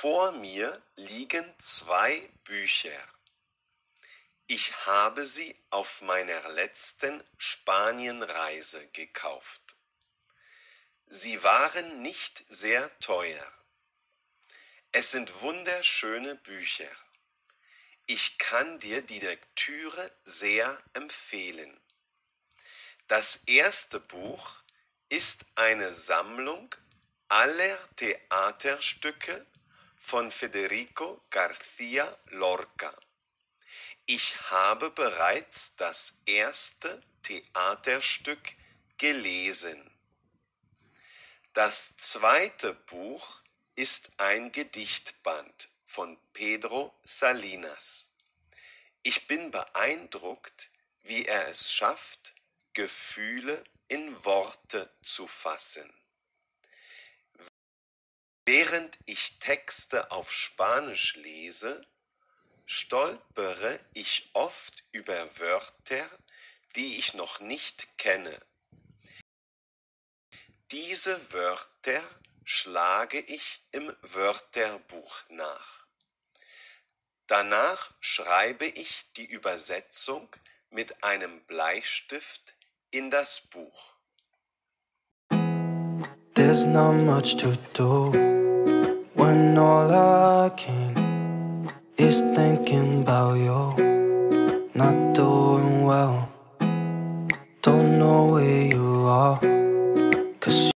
Vor mir liegen zwei Bücher. Ich habe sie auf meiner letzten Spanienreise gekauft. Sie waren nicht sehr teuer. Es sind wunderschöne Bücher. Ich kann dir die Lektüre sehr empfehlen. Das erste Buch ist eine Sammlung aller Theaterstücke von Federico García Lorca. Ich habe bereits das erste Theaterstück gelesen. Das zweite Buch ist ein Gedichtband von Pedro Salinas. Ich bin beeindruckt, wie er es schafft, Gefühle in Worte zu fassen. Während ich Texte auf Spanisch lese, stolpere ich oft über Wörter, die ich noch nicht kenne. Diese Wörter schlage ich im Wörterbuch nach. Danach schreibe ich die Übersetzung mit einem Bleistift in das Buch. There's not much to do when all I can is thinking about you. Not doing well, don't know where you are.